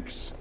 thanks.